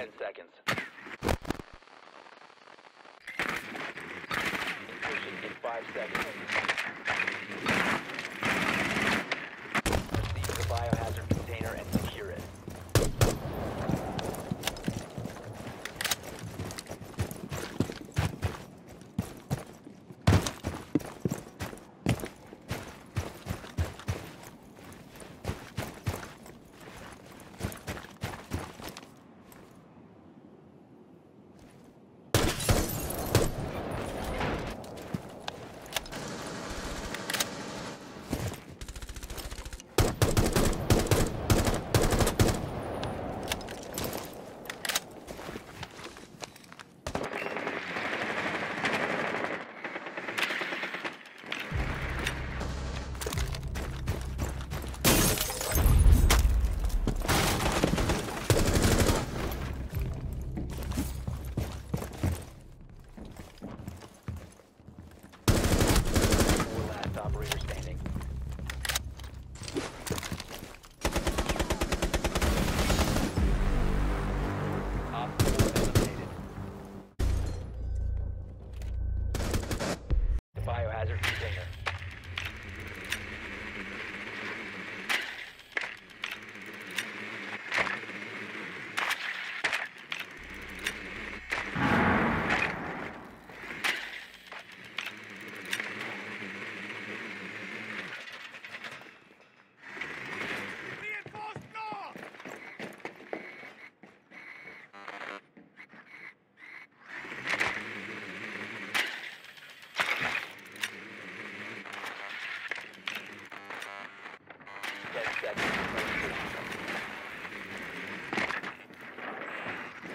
10 seconds. Insertion in 5 seconds.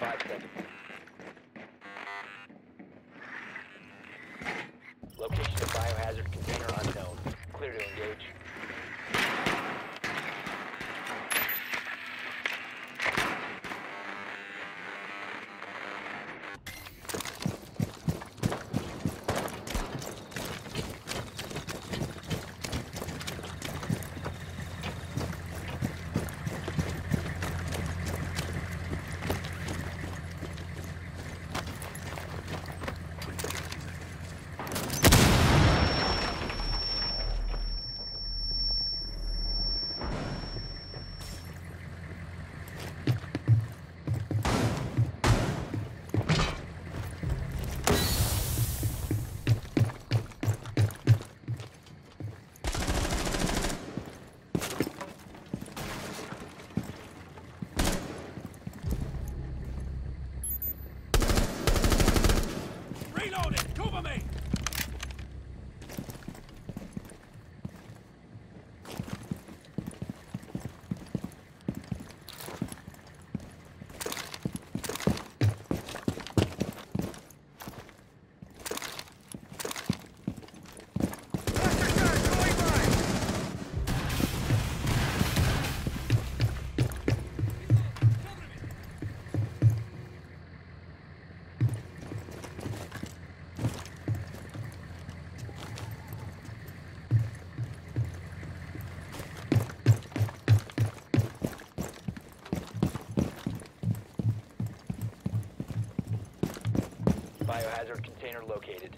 Five seconds. Biohazard container located.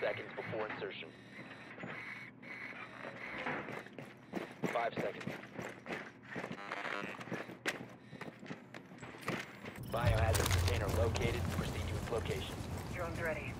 Seconds before insertion. Five seconds. Biohazard container located. Proceed to its location. Drones ready.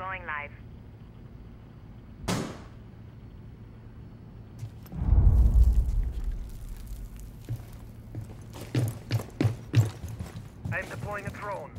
Going live. I'm deploying a drone.